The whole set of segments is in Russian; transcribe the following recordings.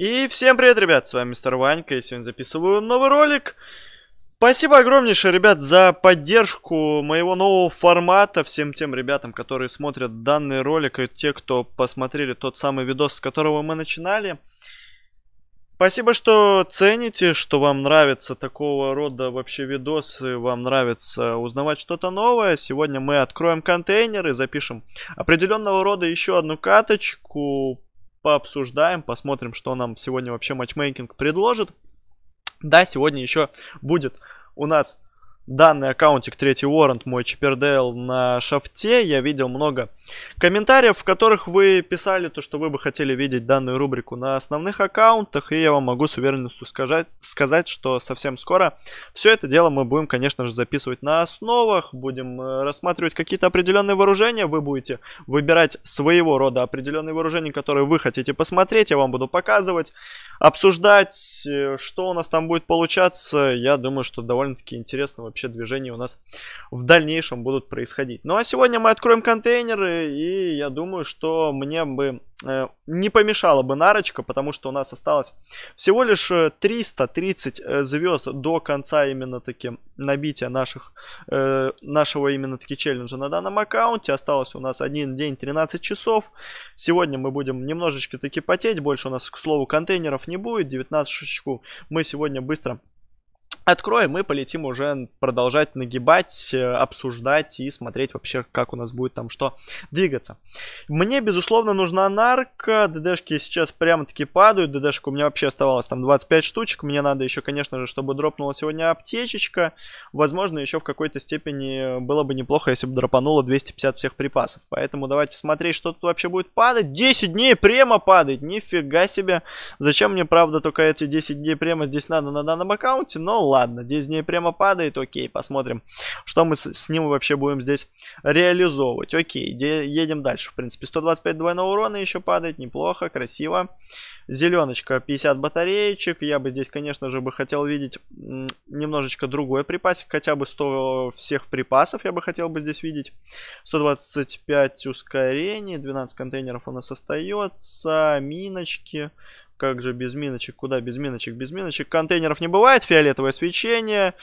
И всем привет, ребят, с вами Мистер Ванька, я сегодня записываю новый ролик. Спасибо огромнейшее, ребят, за поддержку моего нового формата. Всем тем ребятам, которые смотрят данный ролик, и те, кто посмотрели тот самый видос, с которого мы начинали. Спасибо, что цените, что вам нравится такого рода вообще видосы, вам нравится узнавать что-то новое. Сегодня мы откроем контейнер и запишем определенного рода еще одну каточку пообсуждаем, посмотрим, что нам сегодня вообще матчмейкинг предложит. Да, сегодня еще будет у нас данный аккаунтик третий Warrant, мой Чипердейл на шафте. Я видел много комментариев, в которых вы писали то, что вы бы хотели видеть данную рубрику на основных аккаунтах. И я вам могу с уверенностью сказать, сказать что совсем скоро все это дело мы будем, конечно же, записывать на основах. Будем э, рассматривать какие-то определенные вооружения. Вы будете выбирать своего рода определенные вооружения, которые вы хотите посмотреть. Я вам буду показывать, обсуждать, э, что у нас там будет получаться. Я думаю, что довольно-таки интересно вообще движения у нас в дальнейшем будут происходить. Ну а сегодня мы откроем контейнеры, и я думаю, что мне бы э, не помешала бы нарочка, потому что у нас осталось всего лишь 330 э, э, звезд до конца именно таки набития наших, э, нашего именно таки челленджа на данном аккаунте. Осталось у нас один день 13 часов. Сегодня мы будем немножечко таки потеть, больше у нас, к слову, контейнеров не будет. 19 шишку мы сегодня быстро откроем и полетим уже продолжать нагибать, э, обсуждать и смотреть вообще, как у нас будет там что двигаться. Мне, безусловно, нужна нарка. ДДшки сейчас прямо-таки падают. ДДшка у меня вообще оставалось там 25 штучек. Мне надо еще, конечно же, чтобы дропнула сегодня аптечечка. Возможно, еще в какой-то степени было бы неплохо, если бы дропануло 250 всех припасов. Поэтому давайте смотреть, что тут вообще будет падать. 10 дней према падает. Нифига себе. Зачем мне, правда, только эти 10 дней према здесь надо на данном аккаунте? Но ладно, 10 дней прямо падает, окей, посмотрим, что мы с, с ним вообще будем здесь реализовывать. Окей, едем дальше, в принципе, 125 двойного урона еще падает, неплохо, красиво. Зеленочка, 50 батареечек, я бы здесь, конечно же, бы хотел видеть немножечко другой припасик, хотя бы 100 всех припасов я бы хотел бы здесь видеть. 125 ускорений, 12 контейнеров у нас остается, миночки, как же без миночек? Куда без миночек? Без миночек. Контейнеров не бывает. Фиолетовое свечение.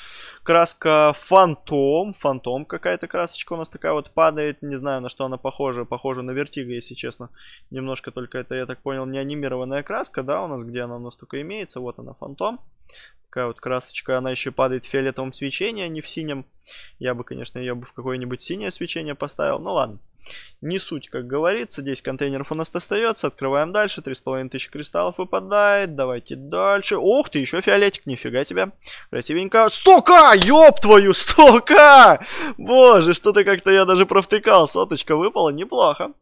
Краска Фантом. Фантом какая-то красочка у нас такая вот падает. Не знаю, на что она похожа. Похожа на Вертига, если честно. Немножко только это, я так понял, не анимированная краска, да, у нас, где она у нас только имеется. Вот она, Фантом. Такая вот красочка. Она еще падает в фиолетовом свечении, а не в синем. Я бы, конечно, ее бы в какое-нибудь синее свечение поставил. Ну ладно. Не суть, как говорится. 10 контейнеров у нас остается. Открываем дальше. 3500 кристаллов выпадает. Давайте дальше. Ух ты, еще фиолетик. Нифига тебе. Красивенько. 100к! Ёб твою, 100к! Боже, что-то как-то я даже провтыкал. Соточка выпала. Неплохо.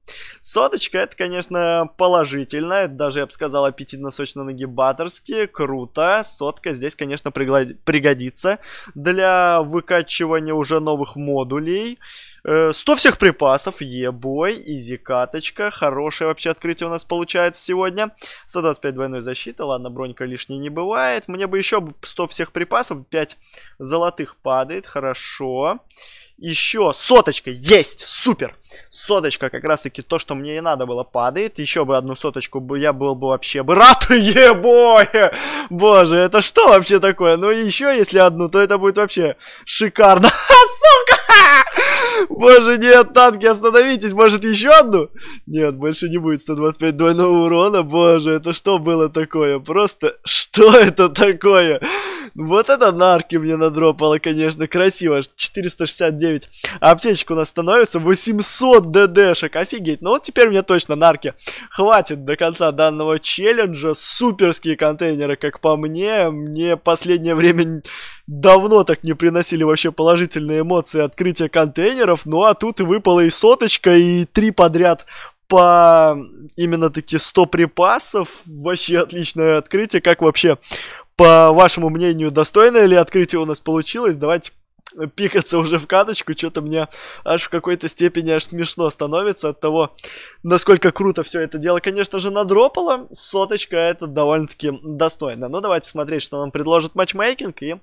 Соточка, это, конечно, положительно. Даже, я бы сказал, аппетитно-сочно-нагибаторски. Круто. Сотка здесь, конечно, пригодится для выкачивания уже новых модулей. 100 э, всех припасов, ебой, изи каточка, хорошее вообще открытие у нас получается сегодня. 125 двойной защиты, ладно, бронька лишней не бывает. Мне бы еще 100 всех припасов, 5 золотых падает, хорошо. Еще соточка есть, супер. Соточка как раз таки то, что мне и надо было, падает. Еще бы одну соточку я был бы вообще бы рад. Ебой! Боже, это что вообще такое? Ну еще если одну, то это будет вообще шикарно. Сука! Боже, нет, танки, остановитесь, может еще одну? Нет, больше не будет 125 двойного урона, боже, это что было такое? Просто, что это такое? Вот это нарки мне надропало, конечно, красиво, 469. А аптечка у нас становится 800 ДДшек, офигеть. Ну вот теперь мне точно нарки хватит до конца данного челленджа. Суперские контейнеры, как по мне, мне последнее время давно так не приносили вообще положительные эмоции открытия контейнеров. Ну а тут и выпала и соточка, и три подряд по именно таки 100 припасов. Вообще отличное открытие. Как вообще, по вашему мнению, достойное ли открытие у нас получилось? Давайте пикаться уже в каточку, что-то мне аж в какой-то степени аж смешно становится от того, насколько круто все это дело, конечно же, надропало. Соточка это довольно-таки достойно. Ну, давайте смотреть, что нам предложит матчмейкинг и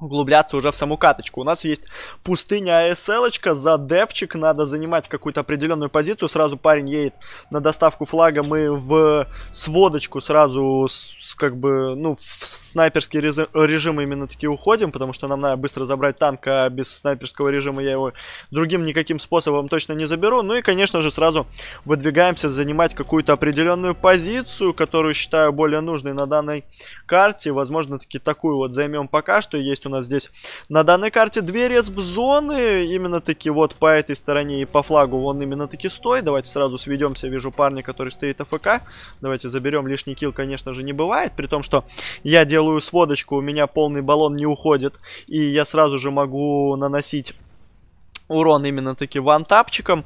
углубляться уже в саму каточку. У нас есть пустыня асл за девчик, надо занимать какую-то определенную позицию. Сразу парень едет на доставку флага, мы в сводочку сразу с, как бы, ну, в снайперский режим именно таки уходим, потому что нам надо быстро забрать танк, а без снайперского режима я его другим никаким способом точно не заберу. Ну и, конечно же, сразу выдвигаемся занимать какую-то определенную позицию, которую считаю более нужной на данной карте. Возможно, таки такую вот займем пока что. Есть у нас здесь на данной карте две респ-зоны. Именно таки вот по этой стороне и по флагу он именно таки стоит. Давайте сразу сведемся. Вижу парня, который стоит АФК. Давайте заберем лишний килл, конечно же, не бывает. При том, что я делаю сводочку, у меня полный баллон не уходит. И я сразу же могу наносить урон именно таки вантапчиком.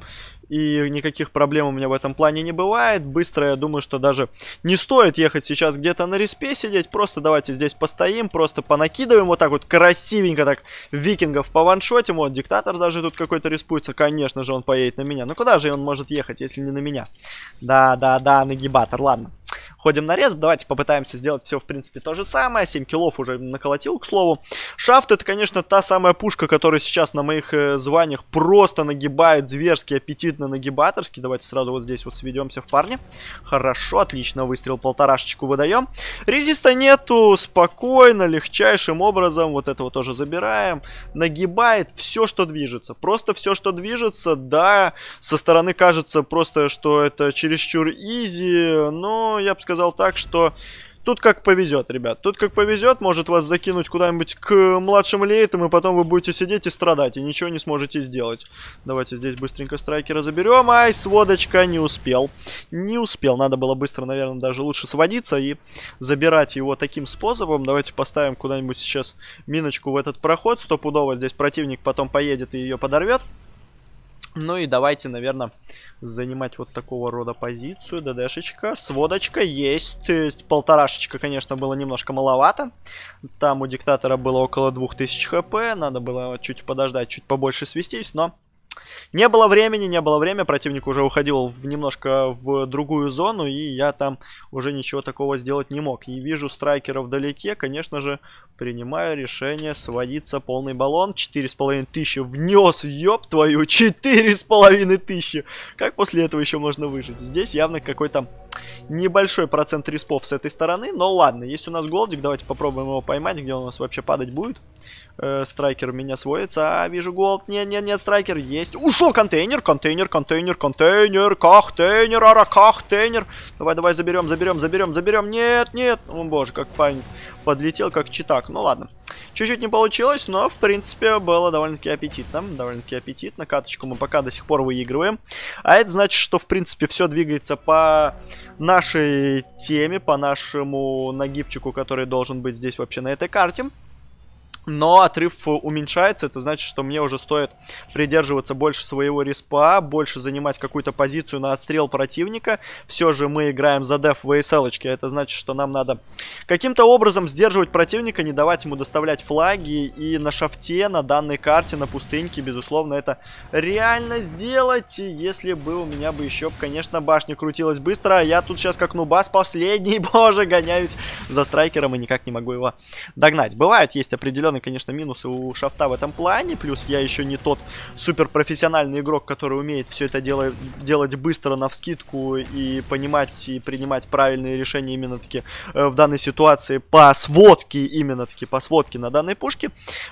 И никаких проблем у меня в этом плане не бывает. Быстро, я думаю, что даже не стоит ехать сейчас где-то на респе сидеть. Просто давайте здесь постоим, просто понакидываем вот так вот красивенько так викингов по ваншотим. Вот, диктатор даже тут какой-то респуется. Конечно же, он поедет на меня. Ну куда же он может ехать, если не на меня? Да-да-да, нагибатор, ладно. Ходим на респ, давайте попытаемся сделать все, в принципе, то же самое. 7 киллов уже наколотил, к слову. Шафт это, конечно, та самая пушка, которая сейчас на моих э, званиях просто нагибает зверски аппетитно нагибаторски. Давайте сразу вот здесь вот сведемся в парне. Хорошо, отлично, выстрел полторашечку выдаем. Резиста нету, спокойно, легчайшим образом. Вот этого тоже забираем. Нагибает все, что движется. Просто все, что движется, да, со стороны кажется просто, что это чересчур изи, но я бы сказал так, что Тут как повезет, ребят. Тут как повезет, может вас закинуть куда-нибудь к младшим лейтам, и потом вы будете сидеть и страдать, и ничего не сможете сделать. Давайте здесь быстренько страйкера заберем. Ай, сводочка, не успел. Не успел. Надо было быстро, наверное, даже лучше сводиться и забирать его таким способом. Давайте поставим куда-нибудь сейчас миночку в этот проход. Стопудово здесь противник потом поедет и ее подорвет. Ну и давайте, наверное, занимать вот такого рода позицию. ДДшечка, сводочка есть. Полторашечка, конечно, было немножко маловато. Там у диктатора было около 2000 хп. Надо было чуть подождать, чуть побольше свестись, но не было времени, не было времени, противник уже уходил в, немножко в другую зону, и я там уже ничего такого сделать не мог. И вижу страйкера вдалеке, конечно же, принимаю решение сводиться полный баллон. Четыре с половиной тысячи внес, ёб твою, четыре с половиной тысячи. Как после этого еще можно выжить? Здесь явно какой-то небольшой процент респов с этой стороны, но ладно, есть у нас голдик, давайте попробуем его поймать, где он у нас вообще падать будет. Э, страйкер меня сводится, а, вижу голд, нет, нет, нет, страйкер есть. Ушел контейнер, контейнер, контейнер, контейнер, кахтейнер, ара, кахтейнер. Давай, давай, заберем, заберем, заберем, заберем, нет, нет. О боже, как парень подлетел, как читак, ну ладно. Чуть-чуть не получилось, но, в принципе, было довольно-таки аппетитно. Довольно-таки аппетитно. Каточку мы пока до сих пор выигрываем. А это значит, что, в принципе, все двигается по нашей теме, по нашему нагибчику, который должен быть здесь вообще на этой карте но отрыв уменьшается, это значит, что мне уже стоит придерживаться больше своего респа, больше занимать какую-то позицию на отстрел противника. Все же мы играем за деф в ASL, это значит, что нам надо каким-то образом сдерживать противника, не давать ему доставлять флаги, и на шафте, на данной карте, на пустыньке, безусловно, это реально сделать, если бы у меня бы еще, конечно, башня крутилась быстро, а я тут сейчас как нубас последний, боже, гоняюсь за страйкером и никак не могу его догнать. Бывает, есть определенные определенные, конечно, минусы у шафта в этом плане. Плюс я еще не тот суперпрофессиональный игрок, который умеет все это дело, делать быстро, на вскидку и понимать и принимать правильные решения именно таки э, в данной ситуации по сводке, именно таки по сводке на данной пушке.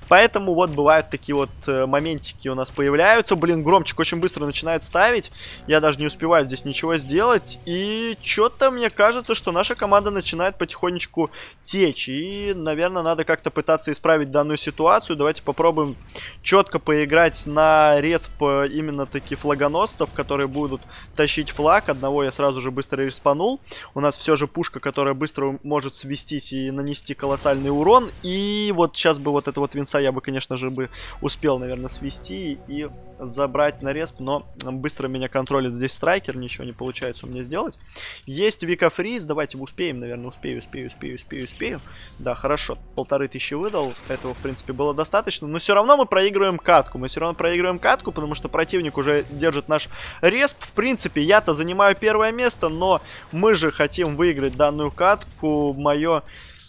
Поэтому вот бывают такие вот э, моментики у нас появляются. Блин, громчик очень быстро начинает ставить. Я даже не успеваю здесь ничего сделать. И что-то мне кажется, что наша команда начинает потихонечку течь. И, наверное, надо как-то пытаться исправить данную ситуацию. Давайте попробуем четко поиграть на респ именно таких флагоносцев, которые будут тащить флаг. Одного я сразу же быстро респанул. У нас все же пушка, которая быстро может свестись и нанести колоссальный урон. И вот сейчас бы вот это вот винца я бы, конечно же, бы успел, наверное, свести и забрать на респ, но быстро меня контролит здесь страйкер, ничего не получается у меня сделать. Есть Вика Фриз, давайте успеем, наверное, успею, успею, успею, успею, успею. Да, хорошо, полторы тысячи выдал, этого, в принципе, было достаточно, но все равно мы проигрываем катку, мы все равно проигрываем катку, потому что противник уже держит наш респ. В принципе, я-то занимаю первое место, но мы же хотим выиграть данную катку, мое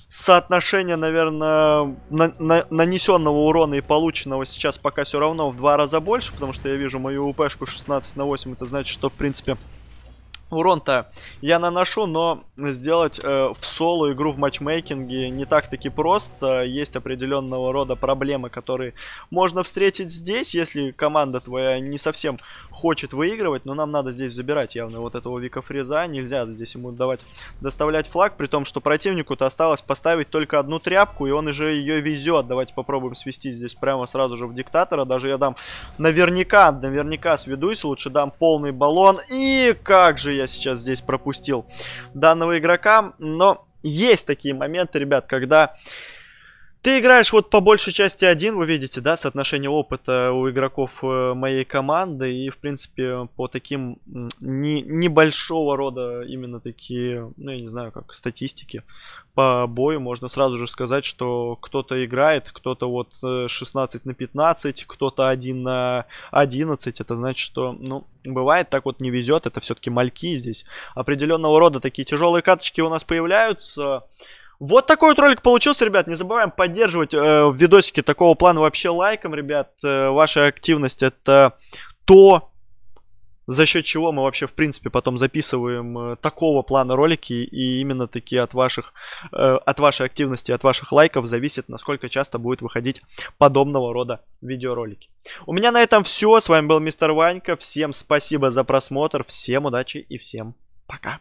соотношение, наверное, на, на, нанесенного урона и полученного сейчас пока все равно в два раза больше, потому что я вижу мою УПшку 16 на 8, это значит, что, в принципе, Урон-то я наношу, но сделать э, в соло игру в матчмейкинге не так-таки просто. Есть определенного рода проблемы, которые можно встретить здесь, если команда твоя не совсем хочет выигрывать. Но нам надо здесь забирать явно вот этого Вика Фреза. Нельзя здесь ему давать доставлять флаг, при том, что противнику-то осталось поставить только одну тряпку, и он уже ее везет. Давайте попробуем свести здесь прямо сразу же в диктатора. Даже я дам наверняка, наверняка сведусь. Лучше дам полный баллон. И как же я сейчас здесь пропустил данного игрока. Но есть такие моменты, ребят, когда ты играешь вот по большей части один, вы видите, да, соотношение опыта у игроков э, моей команды. И, в принципе, по таким не, небольшого рода именно такие, ну, я не знаю, как статистики по бою, можно сразу же сказать, что кто-то играет, кто-то вот 16 э, на 15, кто-то 1 на 11. Это значит, что, ну, бывает так вот не везет, это все-таки мальки здесь. Определенного рода такие тяжелые каточки у нас появляются. Вот такой вот ролик получился, ребят. Не забываем поддерживать э, видосики такого плана вообще лайком, ребят. Э, ваша активность это то, за счет чего мы вообще, в принципе, потом записываем э, такого плана ролики. И именно такие от ваших, э, от вашей активности, от ваших лайков зависит, насколько часто будет выходить подобного рода видеоролики. У меня на этом все. С вами был Мистер Ванька. Всем спасибо за просмотр. Всем удачи и всем пока.